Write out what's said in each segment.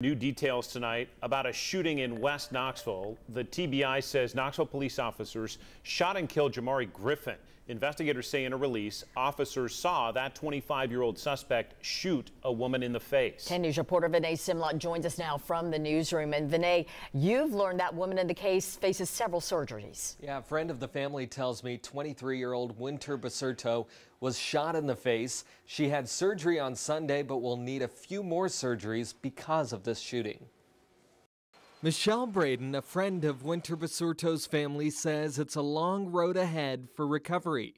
New details tonight about a shooting in West Knoxville. The TBI says Knoxville police officers shot and killed Jamari Griffin. Investigators say in a release, officers saw that 25-year-old suspect shoot a woman in the face. 10 News reporter Vinay Simlot joins us now from the newsroom. And Vinay, you've learned that woman in the case faces several surgeries. Yeah, a friend of the family tells me 23-year-old Winter Basurto was shot in the face. She had surgery on Sunday, but will need a few more surgeries because of this shooting. Michelle Braden, a friend of Winter Basurto's family, says it's a long road ahead for recovery.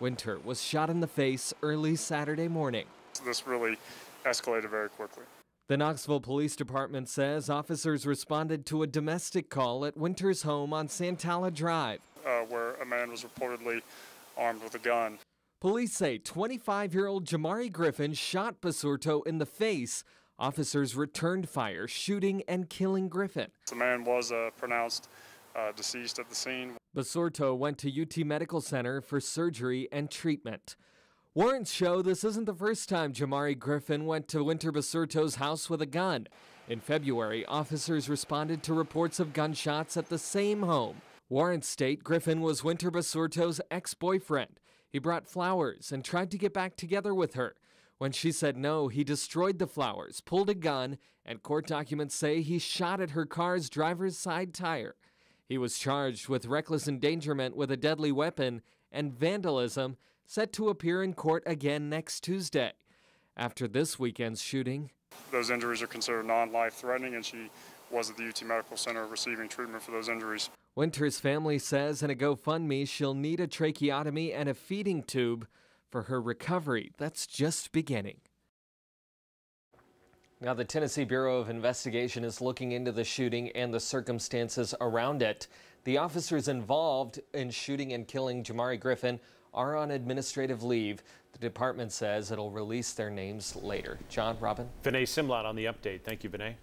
Winter was shot in the face early Saturday morning. This really escalated very quickly. The Knoxville Police Department says officers responded to a domestic call at Winter's home on Santala Drive, uh, where a man was reportedly armed with a gun. Police say 25 year old Jamari Griffin shot Basurto in the face Officers returned fire, shooting and killing Griffin. The man was uh, pronounced uh, deceased at the scene. Basurto went to UT Medical Center for surgery and treatment. Warrants show this isn't the first time Jamari Griffin went to Winter Basurto's house with a gun. In February, officers responded to reports of gunshots at the same home. Warrants state Griffin was Winter Basurto's ex boyfriend. He brought flowers and tried to get back together with her. When she said no, he destroyed the flowers, pulled a gun, and court documents say he shot at her car's driver's side tire. He was charged with reckless endangerment with a deadly weapon and vandalism, set to appear in court again next Tuesday. After this weekend's shooting, those injuries are considered non life threatening, and she was at the UT Medical Center receiving treatment for those injuries. Winter's family says in a GoFundMe she'll need a tracheotomy and a feeding tube for her recovery that's just beginning. Now, the Tennessee Bureau of Investigation is looking into the shooting and the circumstances around it. The officers involved in shooting and killing Jamari Griffin are on administrative leave. The department says it'll release their names later. John, Robin? Vinay Simlot on the update. Thank you, Vinay.